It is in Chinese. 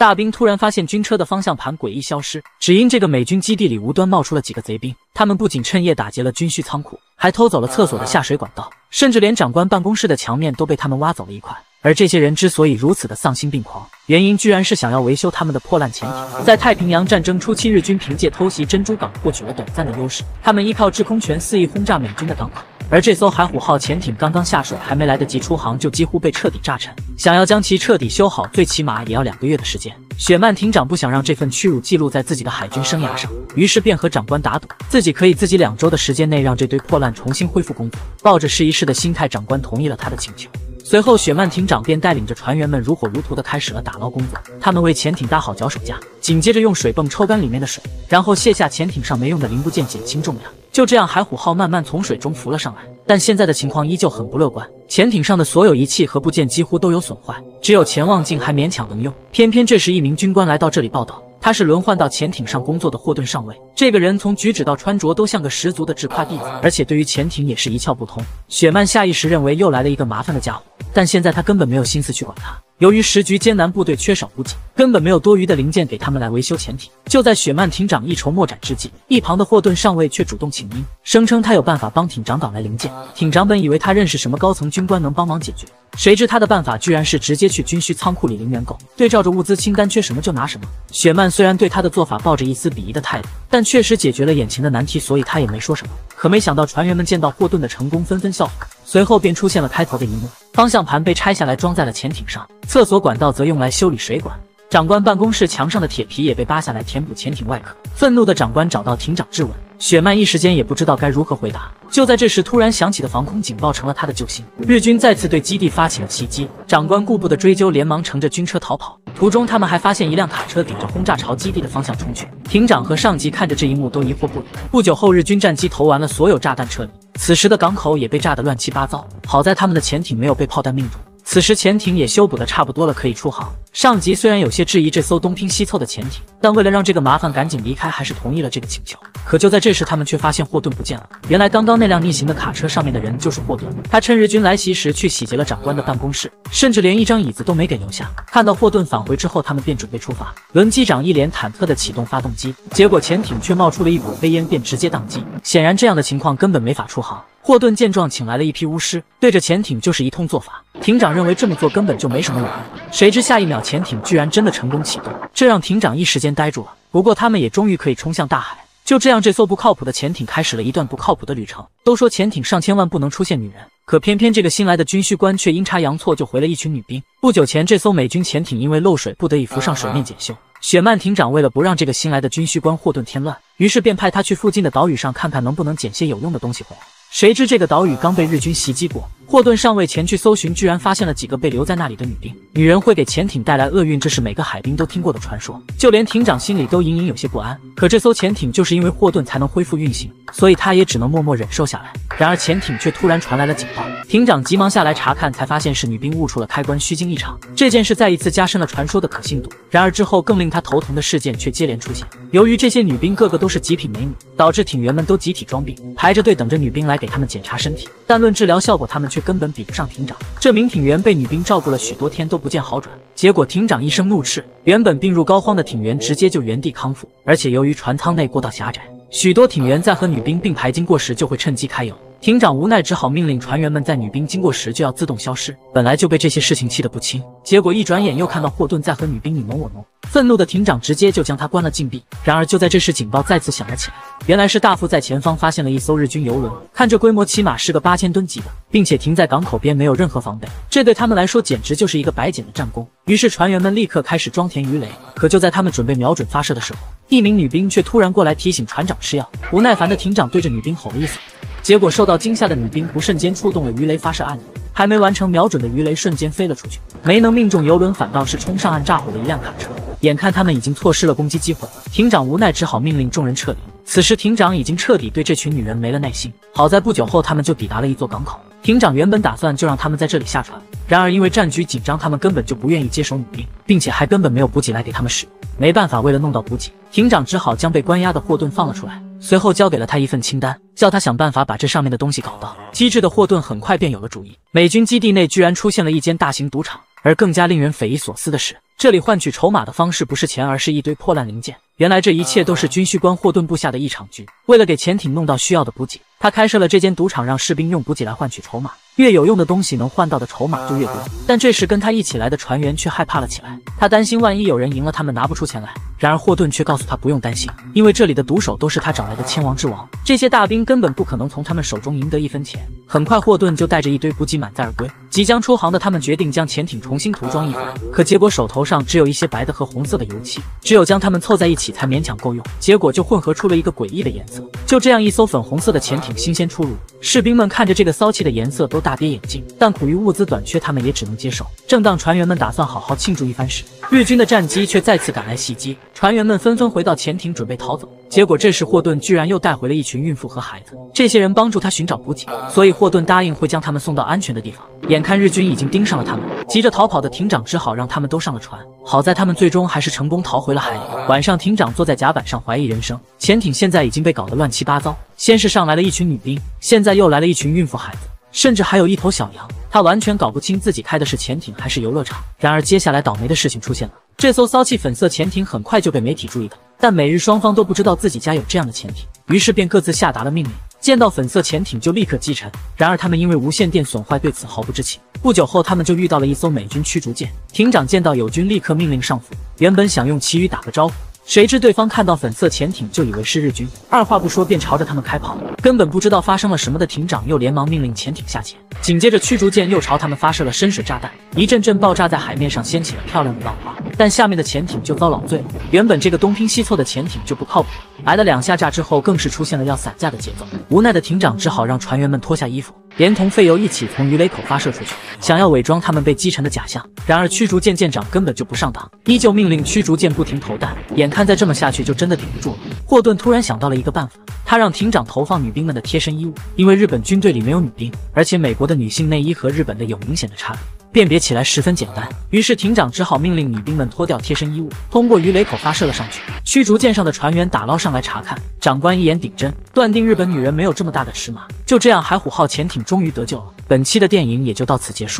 大兵突然发现军车的方向盘诡异消失，只因这个美军基地里无端冒出了几个贼兵。他们不仅趁夜打劫了军需仓库，还偷走了厕所的下水管道，甚至连长官办公室的墙面都被他们挖走了一块。而这些人之所以如此的丧心病狂，原因居然是想要维修他们的破烂潜艇。在太平洋战争初期，日军凭借偷袭珍珠港获取了短暂的优势，他们依靠制空权肆意轰炸美军的港口。而这艘海虎号潜艇刚刚下水，还没来得及出航，就几乎被彻底炸沉。想要将其彻底修好，最起码也要两个月的时间。雪曼艇长不想让这份屈辱记录在自己的海军生涯上，于是便和长官打赌，自己可以自己两周的时间内让这堆破烂重新恢复工作。抱着试一试的心态，长官同意了他的请求。随后，雪曼艇长便带领着船员们如火如荼地开始了打捞工作。他们为潜艇搭好脚手架，紧接着用水泵抽干里面的水，然后卸下潜艇上没用的零部件，减轻重量。就这样，海虎号慢慢从水中浮了上来。但现在的情况依旧很不乐观，潜艇上的所有仪器和部件几乎都有损坏，只有潜望镜还勉强能用。偏偏这时，一名军官来到这里报道。他是轮换到潜艇上工作的霍顿上尉。这个人从举止到穿着都像个十足的直胯弟子，而且对于潜艇也是一窍不通。雪曼下意识认为又来了一个麻烦的家伙，但现在他根本没有心思去管他。由于时局艰难，部队缺少补给，根本没有多余的零件给他们来维修潜艇。就在雪曼艇长一筹莫展之际，一旁的霍顿上尉却主动请缨，声称他有办法帮艇长搞来零件。艇长本以为他认识什么高层军官能帮忙解决，谁知他的办法居然是直接去军需仓库里零元购，对照着物资清单，缺什么就拿什么。雪曼虽然对他的做法抱着一丝鄙夷的态度，但确实解决了眼前的难题，所以他也没说什么。可没想到，船员们见到霍顿的成功，纷纷效仿。随后便出现了开头的一幕，方向盘被拆下来装在了潜艇上，厕所管道则用来修理水管。长官办公室墙上的铁皮也被扒下来填补潜艇外壳。愤怒的长官找到艇长质问，雪曼一时间也不知道该如何回答。就在这时，突然响起的防空警报成了他的救星，日军再次对基地发起了袭击。长官顾不得追究，连忙乘着军车逃跑。途中，他们还发现一辆卡车顶着轰炸朝基地的方向冲去。艇长和上级看着这一幕都疑惑不已。不久后，日军战机投完了所有炸弹撤离。此时的港口也被炸得乱七八糟，好在他们的潜艇没有被炮弹命中。此时潜艇也修补的差不多了，可以出航。上级虽然有些质疑这艘东拼西凑的潜艇，但为了让这个麻烦赶紧离开，还是同意了这个请求。可就在这时，他们却发现霍顿不见了。原来刚刚那辆逆行的卡车上面的人就是霍顿，他趁日军来袭时去洗劫了长官的办公室，甚至连一张椅子都没给留下。看到霍顿返回之后，他们便准备出发。轮机长一脸忐忑地启动发动机，结果潜艇却冒出了一股黑烟，便直接宕机。显然这样的情况根本没法出航。霍顿见状，请来了一批巫师，对着潜艇就是一通做法。艇长认为这么做根本就没什么卵用，谁知下一秒潜艇居然真的成功启动，这让艇长一时间呆住了。不过他们也终于可以冲向大海。就这样，这艘不靠谱的潜艇开始了一段不靠谱的旅程。都说潜艇上千万不能出现女人，可偏偏这个新来的军需官却阴差阳错就回了一群女兵。不久前，这艘美军潜艇因为漏水，不得已浮上水面检修。雪曼艇长为了不让这个新来的军需官霍顿添乱，于是便派他去附近的岛屿上看看能不能捡些有用的东西回来。谁知这个岛屿刚被日军袭击过，霍顿上尉前去搜寻，居然发现了几个被留在那里的女兵。女人会给潜艇带来厄运，这是每个海兵都听过的传说，就连艇长心里都隐隐有些不安。可这艘潜艇就是因为霍顿才能恢复运行，所以他也只能默默忍受下来。然而潜艇却突然传来了警报，艇长急忙下来查看，才发现是女兵误触了开关，虚惊一场。这件事再一次加深了传说的可信度。然而之后更令他头疼的事件却接连出现。由于这些女兵个个都是极品美女，导致艇员们都集体装病，排着队等着女兵来给他们检查身体。但论治疗效果，他们却根本比不上艇长。这名艇员被女兵照顾了许多天都不见好转，结果艇长一声怒斥，原本病入膏肓的艇员直接就原地康复。而且由于船舱内过道狭窄，许多艇员在和女兵并排经过时就会趁机开油。艇长无奈，只好命令船员们在女兵经过时就要自动消失。本来就被这些事情气得不轻，结果一转眼又看到霍顿在和女兵你侬我侬，愤怒的艇长直接就将他关了禁闭。然而就在这时，警报再次响了起来，原来是大副在前方发现了一艘日军游轮，看这规模起码是个八千吨级的，并且停在港口边，没有任何防备，这对他们来说简直就是一个白捡的战功。于是船员们立刻开始装填鱼雷，可就在他们准备瞄准发射的时候，一名女兵却突然过来提醒船长吃药。不耐烦的艇长对着女兵吼了一嗓子。结果受到惊吓的女兵不瞬间触动了鱼雷发射按钮，还没完成瞄准的鱼雷瞬间飞了出去，没能命中游轮，反倒是冲上岸炸毁了一辆卡车。眼看他们已经错失了攻击机会，庭长无奈只好命令众人撤离。此时庭长已经彻底对这群女人没了耐心。好在不久后他们就抵达了一座港口，庭长原本打算就让他们在这里下船，然而因为战局紧张，他们根本就不愿意接手女兵，并且还根本没有补给来给他们使用。没办法，为了弄到补给，庭长只好将被关押的霍顿放了出来。随后交给了他一份清单，叫他想办法把这上面的东西搞到。机智的霍顿很快便有了主意。美军基地内居然出现了一间大型赌场，而更加令人匪夷所思的是，这里换取筹码的方式不是钱，而是一堆破烂零件。原来这一切都是军需官霍顿布下的一场局。为了给潜艇弄到需要的补给，他开设了这间赌场，让士兵用补给来换取筹码。越有用的东西，能换到的筹码就越多。但这时跟他一起来的船员却害怕了起来，他担心万一有人赢了，他们拿不出钱来。然而霍顿却告诉他不用担心，因为这里的毒手都是他找来的千王之王，这些大兵根本不可能从他们手中赢得一分钱。很快，霍顿就带着一堆补给满载而归。即将出航的他们决定将潜艇重新涂装一番，可结果手头上只有一些白的和红色的油漆，只有将它们凑在一起才勉强够用。结果就混合出了一个诡异的颜色。就这样，一艘粉红色的潜艇新鲜出炉，士兵们看着这个骚气的颜色都大跌眼镜。但苦于物资短缺，他们也只能接受。正当船员们打算好好庆祝一番时，日军的战机却再次赶来袭击，船员们纷纷回到潜艇准备逃走。结果这时霍顿居然又带回了一群孕妇和孩子，这些人帮助他寻找补给，所以霍顿答应会将他们送到安全的地方。眼看日军已经盯上了他们，急着逃跑的艇长只好让他们都上了船。好在他们最终还是成功逃回了海里。晚上，艇长坐在甲板上怀疑人生，潜艇现在已经被搞得乱七八糟，先是上来了一群女兵，现在又来了一群孕妇孩子，甚至还有一头小羊。他完全搞不清自己开的是潜艇还是游乐场。然而接下来倒霉的事情出现了，这艘骚气粉色潜艇很快就被媒体注意到，但美日双方都不知道自己家有这样的潜艇，于是便各自下达了命令，见到粉色潜艇就立刻击沉。然而他们因为无线电损坏，对此毫不知情。不久后，他们就遇到了一艘美军驱逐舰，艇长见到友军，立刻命令上浮，原本想用旗语打个招呼。谁知对方看到粉色潜艇就以为是日军，二话不说便朝着他们开炮。根本不知道发生了什么的艇长又连忙命令潜艇下潜，紧接着驱逐舰又朝他们发射了深水炸弹，一阵阵爆炸在海面上掀起了漂亮的浪花。但下面的潜艇就遭老罪了。原本这个东拼西凑的潜艇就不靠谱，挨了两下炸之后，更是出现了要散架的节奏。无奈的艇长只好让船员们脱下衣服。连同废油一起从鱼雷口发射出去，想要伪装他们被击沉的假象。然而驱逐舰舰长根本就不上当，依旧命令驱逐舰不停投弹。眼看再这么下去就真的顶不住了，霍顿突然想到了一个办法，他让艇长投放女兵们的贴身衣物，因为日本军队里没有女兵，而且美国的女性内衣和日本的有明显的差别。辨别起来十分简单，于是艇长只好命令女兵们脱掉贴身衣物，通过鱼雷口发射了上去。驱逐舰上的船员打捞上来查看，长官一眼顶针，断定日本女人没有这么大的尺码。就这样，海虎号潜艇终于得救了。本期的电影也就到此结束。